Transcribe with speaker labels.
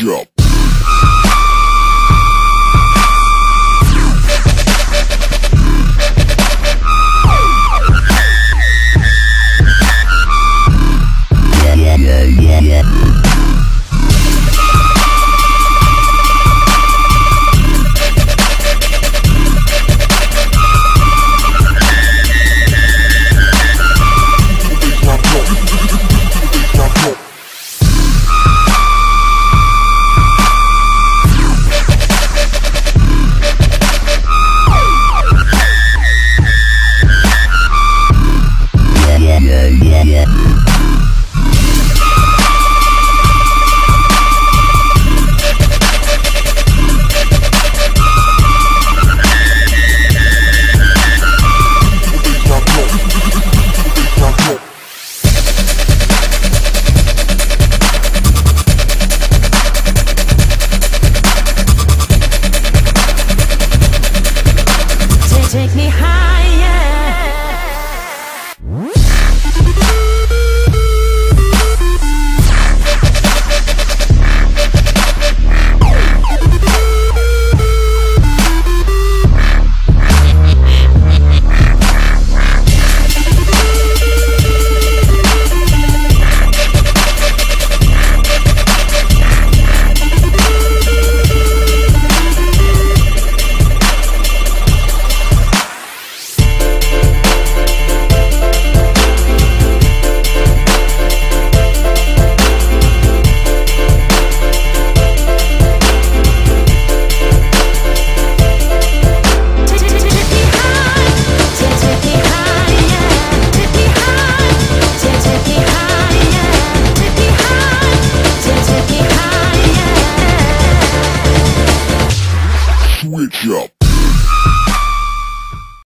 Speaker 1: Jump. take me high. Rich Up.